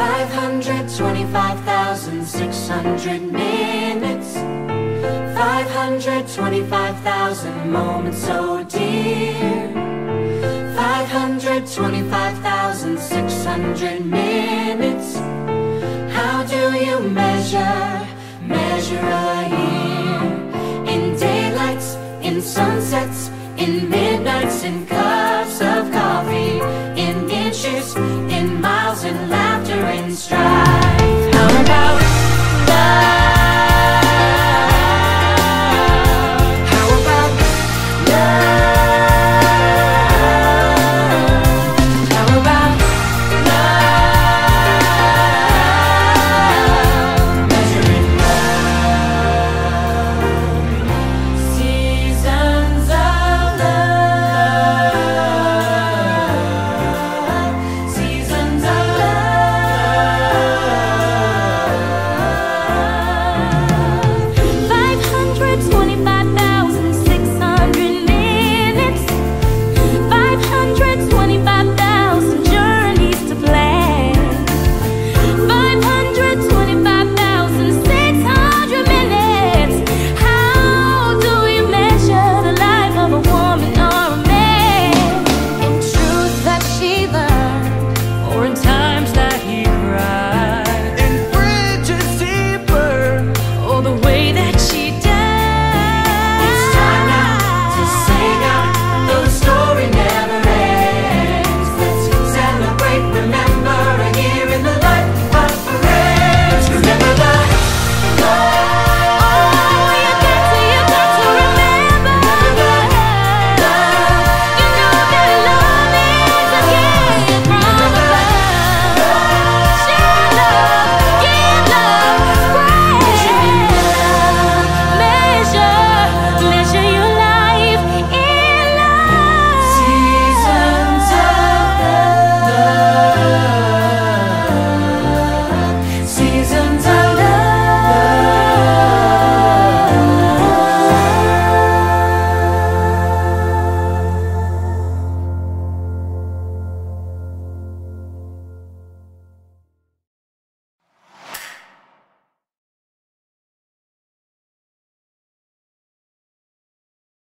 525,600 minutes. 525,000 moments so dear. 525,600 minutes. How do you measure, measure a year? In daylights, in sunsets, in midnights, in cups of coffee In inches, in miles, in strong.